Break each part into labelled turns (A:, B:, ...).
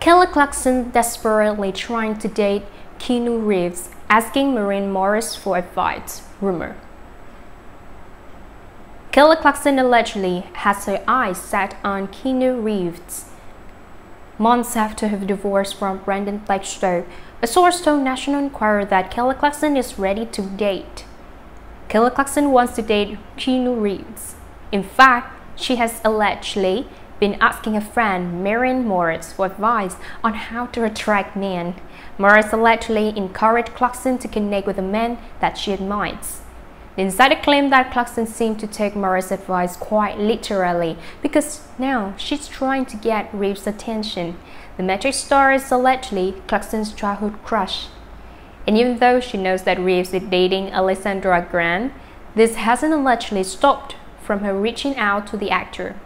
A: Kelly Clarkson desperately trying to date Keanu Reeves, asking Maren Morris for advice. Rumor. Kelly Clarkson allegedly has her eyes set on Keanu Reeves. Months after her divorce from Brandon Blackstock, a source told National Enquirer that Kelly Clarkson is ready to date. Kelly Clarkson wants to date Keanu Reeves. In fact, she has allegedly been asking a friend, Maren Morris, for advice on how to attract men. Morris allegedly encouraged Clarkson to connect with a man that she admires. The insider claimed that Clarkson seemed to take Morris' advice quite literally because now she's trying to get Reeves' attention. The Matrix star is allegedly Clarkson's childhood crush. And even though she knows that Reeves is dating Alexandra Grant, this hasn't allegedly stopped from her reaching out to the actor.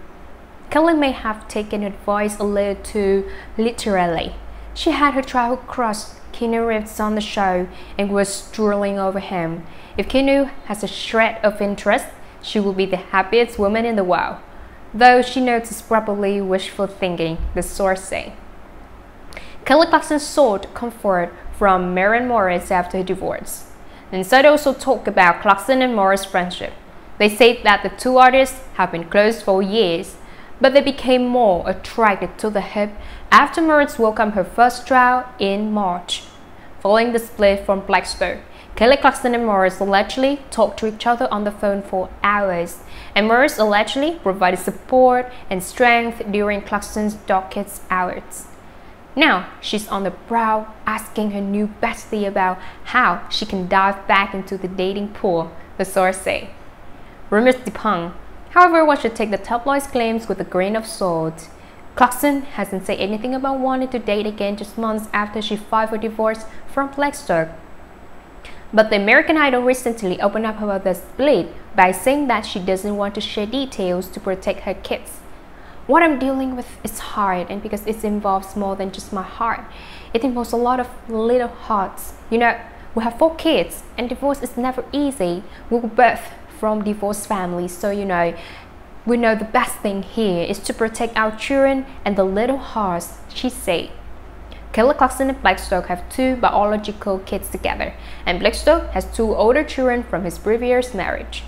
A: Kelly may have taken advice a little too literally. She had her childhood crush, Keanu Reeves, on the show and was drooling over him. If Keanu has a shred of interest, she will be the happiest woman in the world. Though she it's probably wishful thinking, the source say. Kelly Clarkson sought comfort from Maren Morris after her divorce. The insider also talked about Clarkson and Morris' friendship. They said that the two artists have been close for years but they became more attracted to the hip after Morris welcomed her first child in March. Following the split from Blackstock, Kelly Clarkson and Morris allegedly talked to each other on the phone for hours, and Morris allegedly provided support and strength during Clarkson's darkest hours. Now, she's on the prowl asking her new bestie about how she can dive back into the dating pool, the source say. Rumors debunk However, one should take the tabloid's claims with a grain of salt. Clarkson hasn't said anything about wanting to date again just months after she filed for divorce from Blackstock. But the American Idol recently opened up about the split by saying that she doesn't want to share details to protect her kids. What I'm dealing with is hard and because it involves more than just my heart. It involves a lot of little hearts. You know, we have four kids and divorce is never easy. We were both from divorced families. So, you know, we know the best thing here is to protect our children and the little hearts, she said. Kelly Clarkson and Blackstock have two biological kids together, and Blackstock has two older children from his previous marriage.